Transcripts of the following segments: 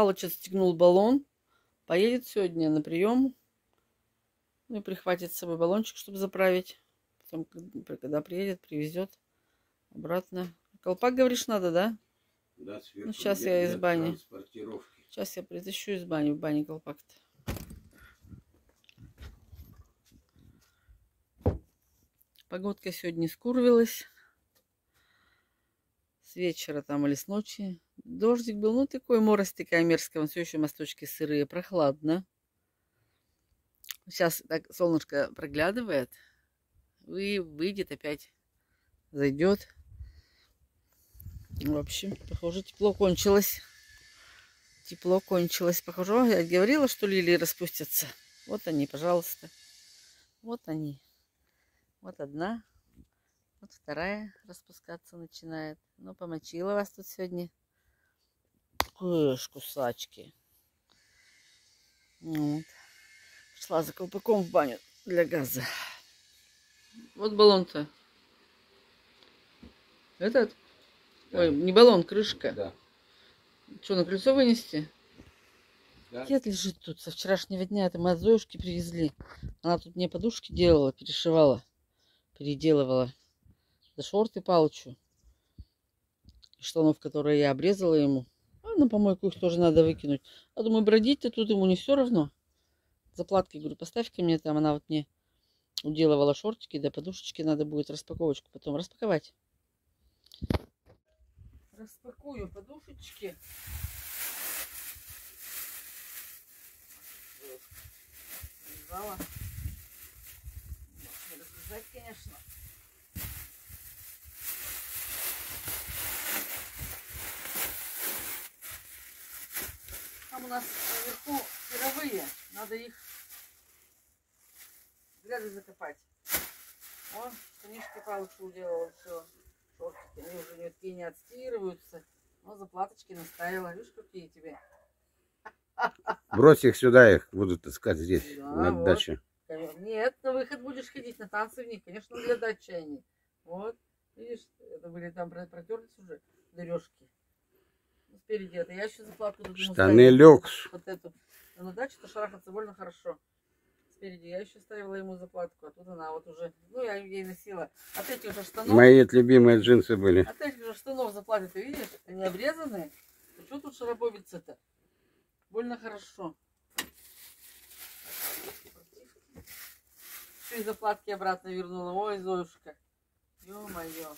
Палыч отстегнул баллон. Поедет сегодня на прием. Ну и прихватит с собой баллончик, чтобы заправить. Потом, когда приедет, привезет обратно. Колпак, говоришь, надо, да? Да, сверху Ну, сейчас я из бани. Сейчас я притащу из бани. В бане колпак-то. Погодка сегодня скурвилась. С вечера там или с ночи. Дождик был, ну такой мороз такая мерзкая. Вон все еще мосточки сырые, прохладно. Сейчас так солнышко проглядывает. И выйдет опять. Зайдет. В общем, похоже, тепло кончилось. Тепло кончилось. Похоже, я говорила, что лилии распустятся. Вот они, пожалуйста. Вот они. Вот одна. Вот вторая распускаться начинает. Ну, помочила вас тут сегодня. Эш, кусачки. Вот. Пошла за колпаком в баню для газа. Вот баллон-то. Этот? Да. Ой, не баллон, крышка. Да. Что, на крыльцо вынести? Да. Пакет лежит тут. Со вчерашнего дня это мы от Зоюшки привезли. Она тут мне подушки делала, перешивала, переделывала. За шорты Палычу. Штанов, которые я обрезала ему. А на помойку их тоже надо выкинуть. А думаю, бродить-то тут ему не все равно. Заплатки, говорю, поставь-ка мне там. Она вот мне уделывала шортики, да подушечки надо будет распаковочку потом распаковать. Распакую подушечки. Может, не развязать, конечно. Нас наверху пировые. Надо их взгляды закопать. О, штанишки Палычу уделала все. Шортики, они уже не такие не отстирываются. Но заплаточки наставила. Видишь, какие тебе? Брось их сюда, их будут искать здесь, Да, на вот. даче. Нет, на выход будешь ходить, на танцы в них. Конечно, для дачи они. Вот, видишь, это были там про- протерлись уже дырешки. Ну, спереди это. Я еще заплатку тут ему Штаны люкс. Вот эту. На даче-то шарахаться больно хорошо. Спереди я еще ставила ему заплатку, а тут она вот уже, ну, я ей носила. От этих же штанов, Мои любимые джинсы были. от этих же штанов заплаты, ты видишь, они обрезанные. А что тут шарабовиться-то? Больно хорошо. Еще и заплатки обратно вернула. Ой, Зоюшка. Ё-моё.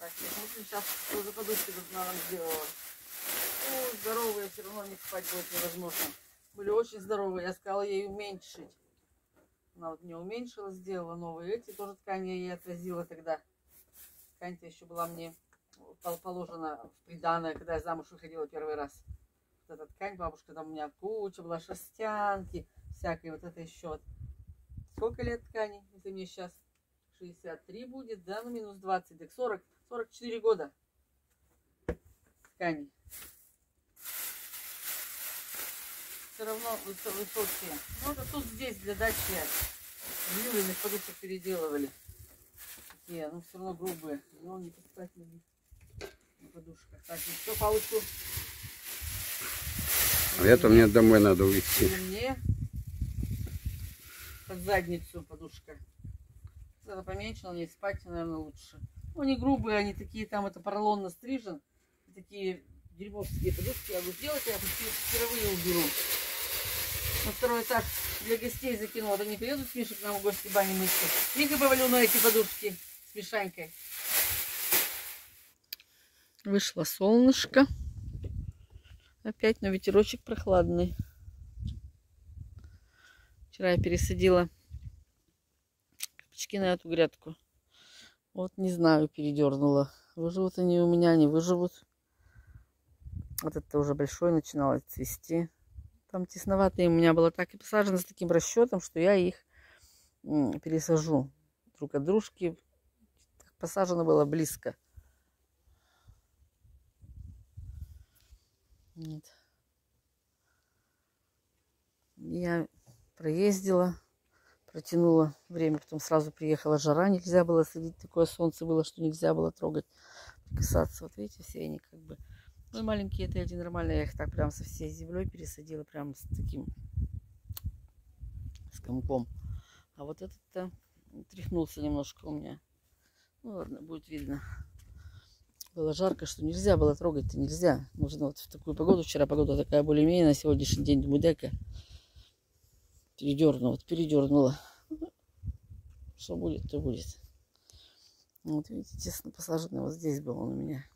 Так, я сейчас за подушки тут нам сделала. О, здоровые, все равно не спать будет невозможно. Были очень здоровые. Я сказала ей уменьшить. Она вот мне уменьшила, сделала новые эти. Тоже ткань я ей отразила тогда. Ткань-то еще была мне пол- положена в приданное, когда я замуж выходила первый раз. Вот эта ткань, бабушка, там у меня куча была, шерстянки, всякой вот это еще. Сколько лет ткани? Это мне сейчас 63 будет, да, ну минус 20, так 40, 44 года ткани. Все равно высо- высокие. Ну, это тут здесь для дачи длинных подушек переделывали. Такие, ну все равно грубые. Но не пускать на. На подушках. Так, все, палочку. А это мне домой надо увезти. Или мне под задницу подушка. Это поменьше, на ней спать, наверное, лучше. Ну, они грубые, они такие, там это поролонно стрижен. Такие дерьмовские подушки. Я говорю, сделайте, я впервые уберу. На второй этаж для гостей закинула. Они приедут с Мишей к нам в гости бани мыться. Миха повалю на эти подушки с Мишанькой. Вышло солнышко. Опять, но ветерочек прохладный. Вчера я пересадила кабачки на эту грядку. Вот не знаю, передернула. Выживут они у меня, не выживут. Вот это уже большой начинало цвести. Там тесноватые у меня было так и посажено с таким расчетом, что я их пересажу друг от дружки. Посажено было близко. Нет. Я проездила, протянула время, потом сразу приехала жара, нельзя было садить, такое солнце было, что нельзя было трогать, касаться. Вот видите, все они как бы Ну маленькие это эти нормально, я их так прям со всей землей пересадила, прям с таким, с комком. А вот этот-то тряхнулся немножко у меня. Ну ладно, будет видно. Было жарко, что нельзя было трогать-то нельзя. Нужно вот в такую погоду. Вчера погода такая более-менее, на сегодняшний день мудека. Передернула, вот передернула. Что будет, то будет. Вот видите, тесно посаженный вот здесь был он у меня.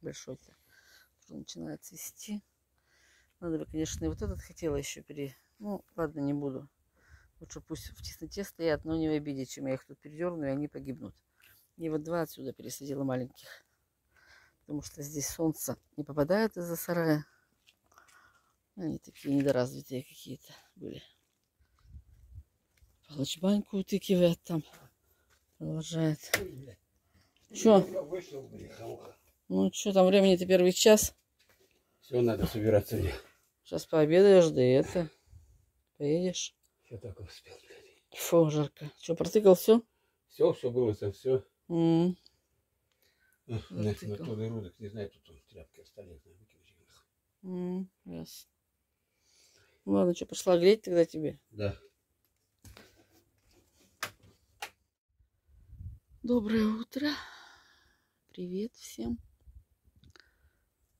Большой-то. Уже начинает цвести. Надо бы, конечно, и вот этот хотела еще пере... Ну, ладно, не буду. Лучше пусть в тесноте стоят, но не в обиде, чем я их тут передерну, и они погибнут. И вот два отсюда пересадила маленьких. Потому что здесь солнце не попадает из-за сарая. Они такие недоразвитые какие-то были. Палыч баньку утыкивает там. Продолжает. Чё? Ну, что там времени-то первый час? Все, надо собираться мне. Сейчас пообедаешь, да и это. Поедешь. Все только успел. Фу, жарко. Что, протыкал все? Все, все было, со все. М. На, на Затыкал. тот рудок, не знаю, тут он тряпки остались. ясно. Ну Ладно, что, пошла греть тогда тебе? Да. Доброе утро. Привет всем.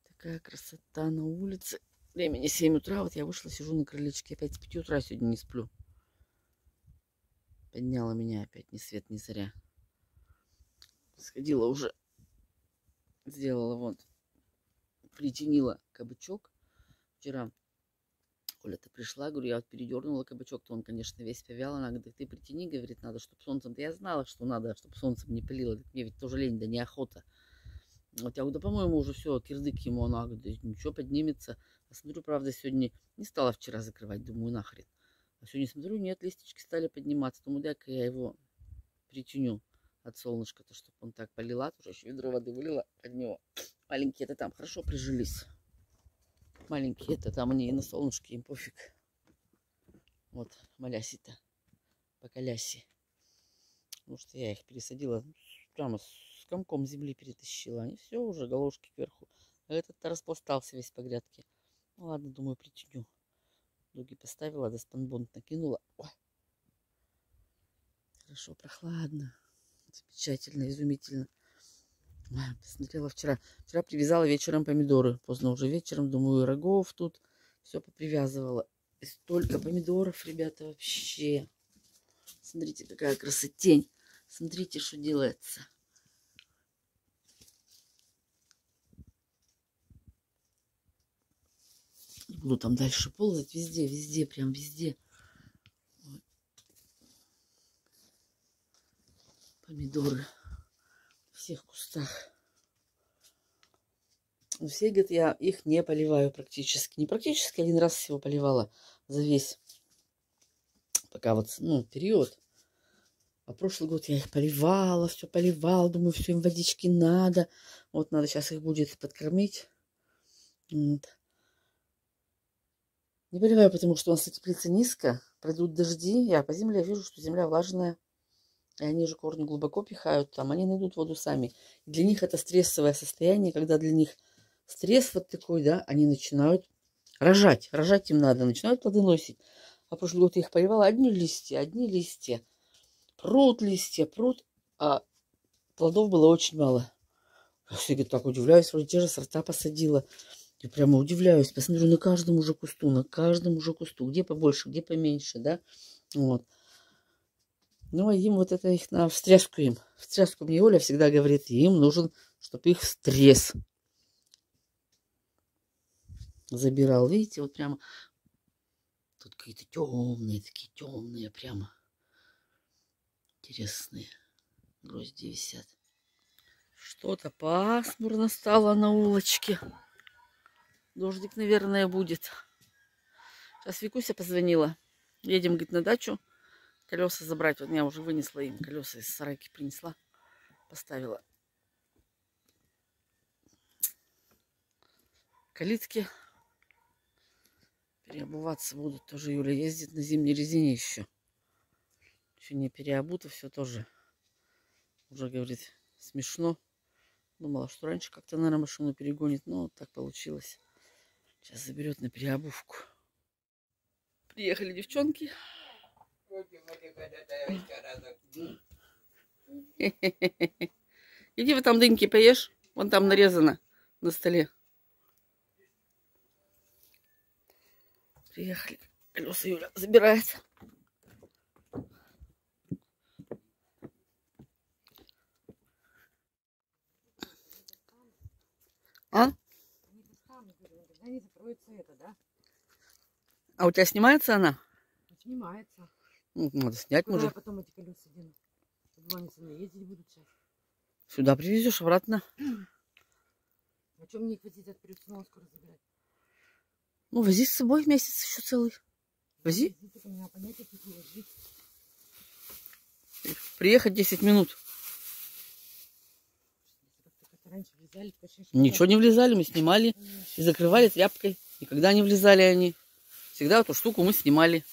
Такая красота на улице. Времени 7 утра. Вот я вышла, сижу на крылечке. Опять с 5 утра сегодня не сплю. Подняла меня опять ни свет, ни заря. Сходила уже. Сделала вот. Притянила кабачок. Вчера Оля-то пришла, говорю, я вот передернула кабачок, то он, конечно, весь повял. Она говорит, ты притяни, говорит, надо, чтобы солнцем. Да я знала, что надо, чтобы солнцем не пылило. Мне ведь тоже лень, да неохота. Вот я говорю, да, по-моему, уже все, кирдык ему. Она говорит, да ничего, поднимется. А смотрю, правда, сегодня не стала вчера закрывать, думаю, нахрен. А сегодня смотрю, нет, листочки стали подниматься. Думаю, дай-ка я его притяню от солнышка-то, чтобы он так полила. Тоже еще ведро воды вылила под него. Маленькие-то там хорошо прижились. Маленькие-то там они и на солнышке, им пофиг. Вот, маляси-то, поколяси. Потому что я их пересадила прямо с комком земли перетащила. Они все уже, головушки кверху. А этот-то распластался весь по грядке. Ну ладно, думаю, притяню. Дуги поставила, да спанбонд накинула. Ой. Хорошо, прохладно. Замечательно, изумительно. Посмотрела вчера. Вчера привязала вечером помидоры. Поздно уже вечером. Думаю, рогов тут. Все попривязывала. И столько помидоров, ребята, вообще. Смотрите, какая красотень. Смотрите, что делается. Не буду там дальше ползать. Везде, везде, прям везде. Помидоры всех кустах. Но Все, говорит, я их не поливаю практически. Не практически, один раз всего поливала за весь пока вот, ну, период. А прошлый год я их поливала, все поливала. Думаю, все им водички надо. Вот надо сейчас их будет подкормить. Вот. Не поливаю, потому что у нас теплица низко. Пройдут дожди. Я по земле вижу, что земля влажная. И они же корни глубоко пихают там. Они найдут воду сами. Для них это стрессовое состояние, когда для них стресс вот такой, да, они начинают рожать. Рожать им надо, начинают плодоносить. А прошлый год я их поливала одни листья, одни листья. Прут листья, прут, а плодов было очень мало. Я всегда так удивляюсь, вроде те же сорта посадила. Я прямо удивляюсь, посмотрю на каждом уже кусту, на каждом уже кусту, где побольше, где поменьше, да, вот. Ну, а им вот это их на встряску им. Встряску мне Оля всегда говорит, им нужен, чтобы их стресс забирал. Видите, вот прямо тут какие-то темные, такие темные прямо. Интересные грозди висят. Что-то пасмурно стало на улочке. Дождик, наверное, будет. Сейчас Викуся позвонила. Едем, говорит, на дачу колеса забрать. Вот я уже вынесла им колеса из сарайки принесла. Поставила. Калитки. Переобуваться будут. Тоже Юля ездит на зимней резине еще. Еще не переобуто все тоже. Уже, говорит, смешно. Думала, что раньше как-то, наверное, машину перегонит, но так получилось. Сейчас заберет на переобувку. Приехали девчонки. Иди вы там дыньки поешь. Вон там нарезано на столе. Приехали. Колеса Юля забирается. А? А у тебя снимается она? Снимается. Ну, Надо снять, Куда я может. потом эти колеса дену? Чтобы они со мной ездить будут сейчас. Сюда привезешь обратно. А что мне их возить от снова скоро забирать? Ну, вози с собой месяц еще целый. Вози. Приехать 10 минут. Ничего не влезали, мы снимали и закрывали тряпкой. Никогда не влезали они. Всегда эту штуку мы снимали.